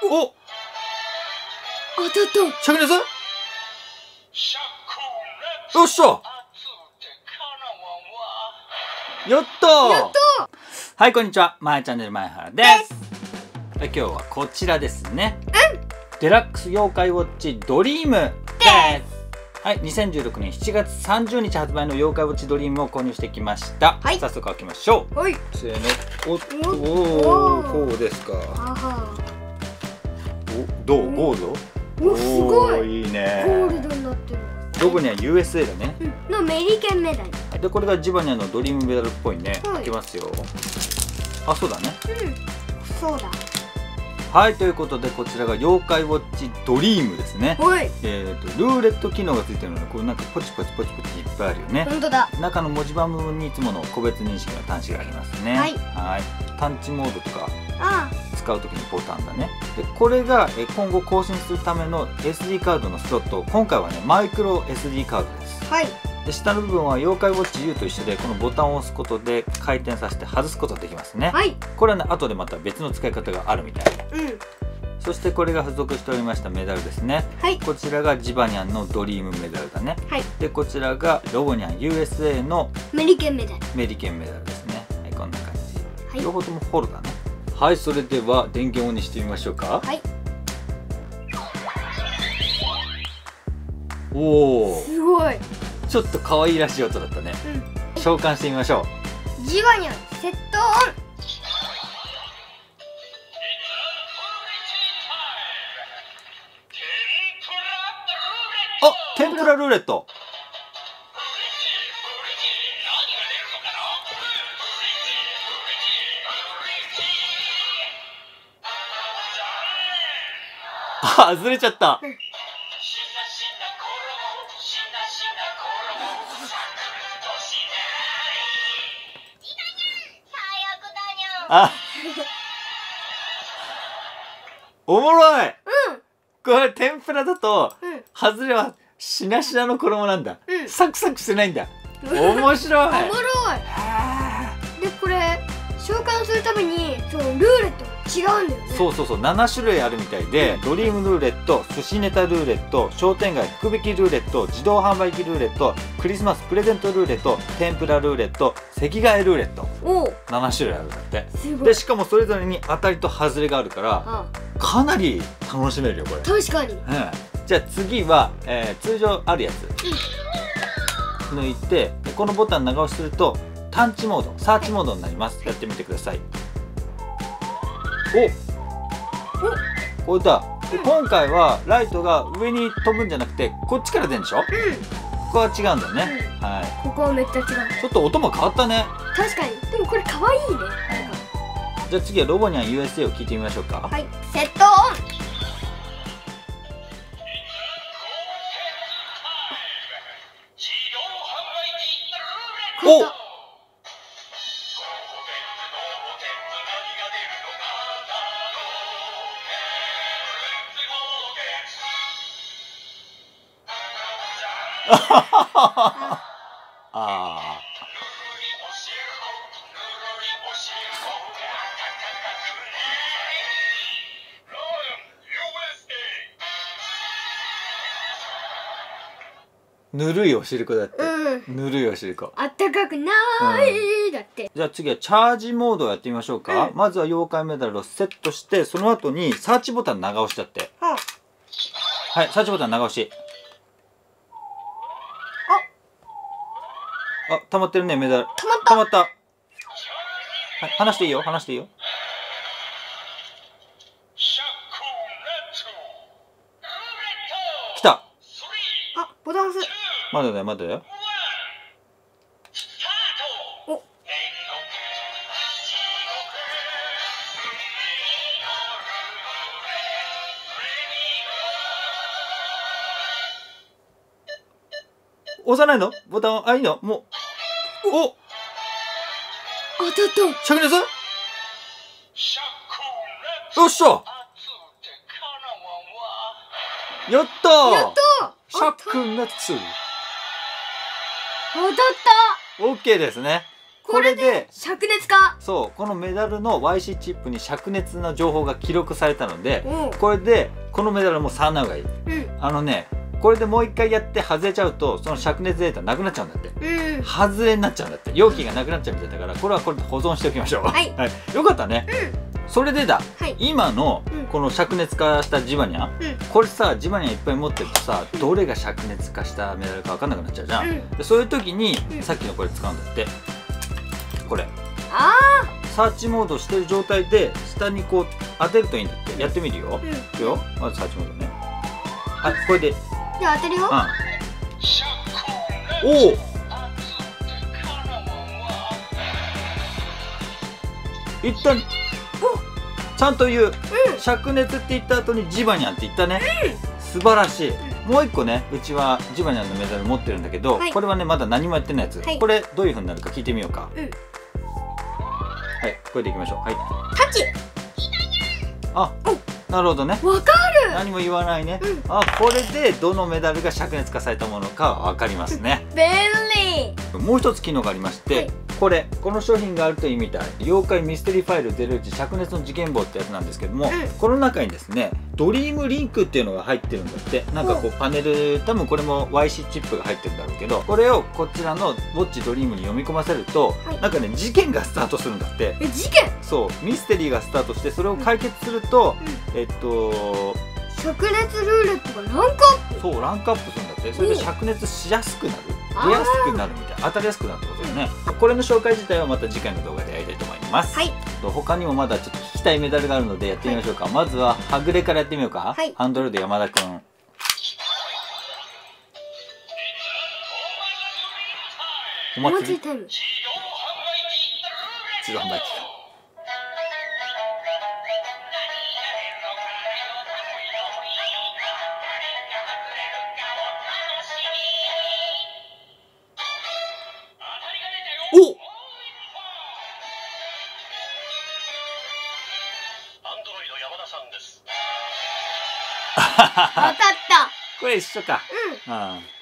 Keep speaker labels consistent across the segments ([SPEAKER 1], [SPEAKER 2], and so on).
[SPEAKER 1] お！
[SPEAKER 2] 当たった。
[SPEAKER 1] シャクネズよっしゃ。やったー。
[SPEAKER 2] やった
[SPEAKER 1] はいこんにちは。まやチャンネル前原です。はい今日はこちらですね。デラックス妖怪ウォッチドリームです。はい2016年7月30日発売の妖怪ウォッチドリームを購入してきました、
[SPEAKER 2] はい。
[SPEAKER 1] 早速開けましょう。
[SPEAKER 2] はい。
[SPEAKER 1] せーのおっと
[SPEAKER 2] お
[SPEAKER 1] おーこうですかどう？ゴールド？
[SPEAKER 2] おすごい。
[SPEAKER 1] いいね。
[SPEAKER 2] ゴールドになってる。
[SPEAKER 1] ロゴに？は USA だね。
[SPEAKER 2] うん。のメリケンメダル。
[SPEAKER 1] はいでこれがジバニャンのドリームメダルっぽいね、
[SPEAKER 2] はい。
[SPEAKER 1] いきますよ。あそうだね。
[SPEAKER 2] うん。そうだ。
[SPEAKER 1] はいということでこちらが妖怪ウォッチドリームですね。えー、とルーレット機能がついてるのでこうなんかポチポチポチポチいっぱいあるよね。
[SPEAKER 2] 本当だ。
[SPEAKER 1] 中の文字盤部分にいつもの個別認識の端子がありますね。
[SPEAKER 2] はい。
[SPEAKER 1] はい。探知モードとか。
[SPEAKER 2] あ
[SPEAKER 1] 使う時にボタンだね。でこれがえ今後更新するための SD カードのスロット。今回はねマイクロ SD カードです。
[SPEAKER 2] はい。
[SPEAKER 1] で下の部分は妖怪ウォッチ U と一緒でこのボタンを押すことで回転させて外すことができますね、
[SPEAKER 2] はい。
[SPEAKER 1] これはね後でまた別の使い方があるみたい。
[SPEAKER 2] うん。
[SPEAKER 1] そしてこれが付属しておりましたメダルですね。
[SPEAKER 2] はい。
[SPEAKER 1] こちらがジバニャンのドリームメダルだね。
[SPEAKER 2] はい。
[SPEAKER 1] でこちらがロゴニャン USA の
[SPEAKER 2] メリケンメダル。
[SPEAKER 1] メリケンメダルですね。はいこんな感じ、
[SPEAKER 2] はい。
[SPEAKER 1] 両方ともホールだねはいそれでは電源オンにしてみましょうか。
[SPEAKER 2] はい。
[SPEAKER 1] おお
[SPEAKER 2] すごい。
[SPEAKER 1] ちょっと可愛いらしい音だったね。
[SPEAKER 2] う
[SPEAKER 1] 召喚してみましょ
[SPEAKER 2] んジバニャンセット
[SPEAKER 1] うあ天ぷらルーレットあ外れちゃった。
[SPEAKER 2] うん。
[SPEAKER 1] あ。おもろい。
[SPEAKER 2] うん。
[SPEAKER 1] これ天ぷらだと
[SPEAKER 2] うん。
[SPEAKER 1] 外れはしなしなの衣なんだ、
[SPEAKER 2] うん。
[SPEAKER 1] サクサクしてないんだ。面白い。
[SPEAKER 2] おもろい。でこれ召喚するためにそのルーレットが違うんだよね。
[SPEAKER 1] そうそうそう。7種類あるみたいで、ドリームルーレット寿司ネタルーレット商店街福引きルーレット自動販売機ルーレットクリスマスプレゼントルーレット天ぷらルーレット席替えルーレット。
[SPEAKER 2] おお
[SPEAKER 1] 7種類あるんだって。
[SPEAKER 2] すごい。
[SPEAKER 1] でしかもそれぞれに当たりと外れがあるから
[SPEAKER 2] あ
[SPEAKER 1] かなり楽しめるよこれ、
[SPEAKER 2] 確かに。
[SPEAKER 1] うん、じゃあ次は、えー通常あるやつ。抜いてでこのボタン長押しすると探知モードサーチモードになります。やってみてください。お。こういった。で今回はライトが上に飛ぶんじゃなくてこっちから出るんでしょ？
[SPEAKER 2] う
[SPEAKER 1] ここは違うんだよね、は
[SPEAKER 2] んここはめっちゃ違う。
[SPEAKER 1] いちょっと音も変わったね、
[SPEAKER 2] 確かに。でもこれ可愛いね。
[SPEAKER 1] じゃあ次はロボニャン USA を聞いてみましょうか。
[SPEAKER 2] はい。セットオン。
[SPEAKER 1] おあ ーぬるいおしるこだって、
[SPEAKER 2] うん。
[SPEAKER 1] ぬるいおしるこ
[SPEAKER 2] あったかくないだって。
[SPEAKER 1] じゃあ次はチャージモードをやってみましょうか、
[SPEAKER 2] うん。
[SPEAKER 1] まずは妖怪メダルをセットしてその後にサーチボタン長押しちゃって。
[SPEAKER 2] あ。
[SPEAKER 1] はいサーチボタン長押しあ溜まってるねメダル。
[SPEAKER 2] 止まった。
[SPEAKER 1] 溜まった。はい離していいよ離していいよ。来た。
[SPEAKER 2] あボタン押す。
[SPEAKER 1] まだだよまだだよ。
[SPEAKER 2] お。
[SPEAKER 1] 押さないの？ボタンあいいの？もうお！
[SPEAKER 2] 当たった
[SPEAKER 1] シャクネズよっしゃ。やったー。
[SPEAKER 2] やった
[SPEAKER 1] シャックナッツ
[SPEAKER 2] 当たった。
[SPEAKER 1] オッケーですね。これで
[SPEAKER 2] 灼熱化
[SPEAKER 1] そう。このメダルの YC チップに灼熱な情報が記録されたので
[SPEAKER 2] おう
[SPEAKER 1] これでこのメダルも触らない方がいい。
[SPEAKER 2] うん。
[SPEAKER 1] あのねこれでもう一回やって外れちゃうとその灼熱データなくなっちゃうんだって。
[SPEAKER 2] うん。
[SPEAKER 1] 外れになっちゃうんだって。容器がなくなっちゃうみたいだからこれはこれで保存しておきましょう。
[SPEAKER 2] はい。
[SPEAKER 1] よかったね、それでだ。
[SPEAKER 2] はい。
[SPEAKER 1] 今の
[SPEAKER 2] うん。
[SPEAKER 1] この灼熱化したジバニャン、
[SPEAKER 2] うん。
[SPEAKER 1] これさジバニャンいっぱい持ってるとさどれが灼熱化したメダルか分かんなくなっちゃうじゃん、
[SPEAKER 2] うん。
[SPEAKER 1] でそういう時に
[SPEAKER 2] うん。
[SPEAKER 1] さっきのこれ使うんだって。これ。
[SPEAKER 2] あ
[SPEAKER 1] サーチモードしてる状態で下にこう当てるといいんだって。やってみるよ、
[SPEAKER 2] ーうん。
[SPEAKER 1] いくよ。まずサーチモードね。はいこれでうん
[SPEAKER 2] じゃあ当てるよ。
[SPEAKER 1] おお一旦ちゃんと言う、灼熱って言った後にジバニャンって言ったね、素晴らしい、もう一個ねうちはジバニャンのメダル持ってるんだけど、
[SPEAKER 2] はい。
[SPEAKER 1] これはねまだ何もやってないやつ、
[SPEAKER 2] はい。
[SPEAKER 1] これどういう風になるか聞いてみようか、
[SPEAKER 2] うん。
[SPEAKER 1] はい。これでいきましょう。はい。
[SPEAKER 2] タッチ
[SPEAKER 1] あなるほどね。
[SPEAKER 2] わかる
[SPEAKER 1] 何も言わないね、
[SPEAKER 2] うん。
[SPEAKER 1] あこれでどのメダルが灼熱化されたものかは分かりますね。
[SPEAKER 2] 便利
[SPEAKER 1] もう一つ機能がありまして、
[SPEAKER 2] はい。
[SPEAKER 1] これこの商品があるといいみたい妖怪ミステリーファイル01灼熱の事件簿ってやつなんですけども、
[SPEAKER 2] うん。
[SPEAKER 1] この中にですねドリームリンクっていうのが入ってるんだって。なんかこうパネル多分これも YC チップが入ってるんだろうけどこれをこちらのウォッチドリームに読み込ませると、
[SPEAKER 2] はい。
[SPEAKER 1] なんかね事件がスタートするんだって。
[SPEAKER 2] え事件？
[SPEAKER 1] そうミステリーがスタートしてそれを解決すると、えっと
[SPEAKER 2] 灼熱ルーレットがランクアップ。
[SPEAKER 1] そうランクアップするんだって。それで灼熱しやすくなる。出やすくなるみたい当たりやすくなるってことだよね。これの紹介自体はまた次回の動画でやりたいと思います、
[SPEAKER 2] はい。
[SPEAKER 1] と他にもまだちょっと聞きたいメダルがあるのでやってみましょうか、まずははぐれからやってみようか、
[SPEAKER 2] はい。
[SPEAKER 1] ハンドルで山田くんお
[SPEAKER 2] お
[SPEAKER 1] 祭り
[SPEAKER 2] 祭りタイム。
[SPEAKER 1] 自動販売機お。
[SPEAKER 3] アンドロイド山田さんです。
[SPEAKER 2] 当たっ
[SPEAKER 1] これ一緒か。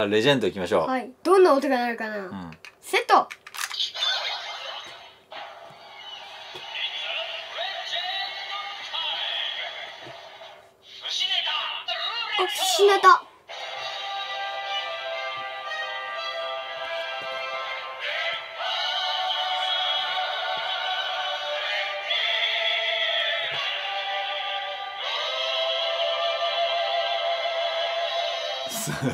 [SPEAKER 1] うん。レジェンドいきましょう、
[SPEAKER 2] たはい。どんな音が鳴るかな、
[SPEAKER 1] うん。
[SPEAKER 2] セット。あ死ねた
[SPEAKER 1] すごい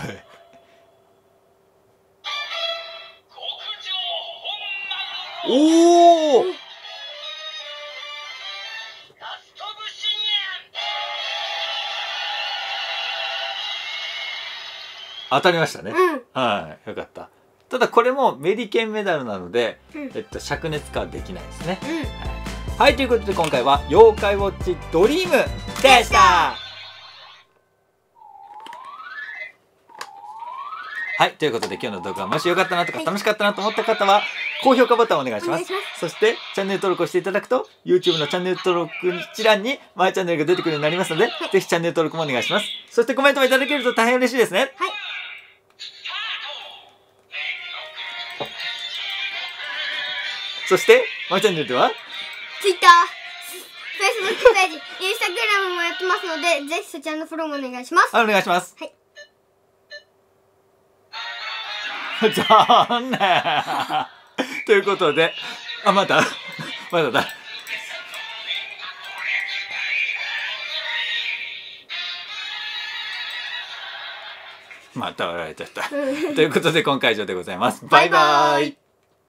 [SPEAKER 1] おお当たりましたね、
[SPEAKER 2] うん。
[SPEAKER 1] はい。よかった。ただこれもメリケンメダルなので、
[SPEAKER 2] うん。
[SPEAKER 1] えっと、灼熱化はできないですね。
[SPEAKER 2] うん。
[SPEAKER 1] はい。ということで今回は「妖怪ウォッチドリーム」でしたはいということで今日の動画もしよかったなとか
[SPEAKER 2] はい。
[SPEAKER 1] 楽しかったなと思った方は高評価ボタンをお願いします。そしてチャンネル登録をしていただくと YouTube のチャンネル登録一覧にマイチャンネルが出てくるようになりますので、ぜひチャンネル登録もお願いします。そしてコメントもいただけると大変嬉しいですね。
[SPEAKER 2] はい。
[SPEAKER 1] そしてマイチャンネルでは
[SPEAKER 2] ツイッター、フェイスブックページ、インスタグラムもやってますので、ぜひそちらのフォローもお願いします。
[SPEAKER 1] あお願いします。
[SPEAKER 2] はい。
[SPEAKER 1] 残念。ということであまだまだだ。また笑われちゃった。ということで今回以上でございます。バイバイ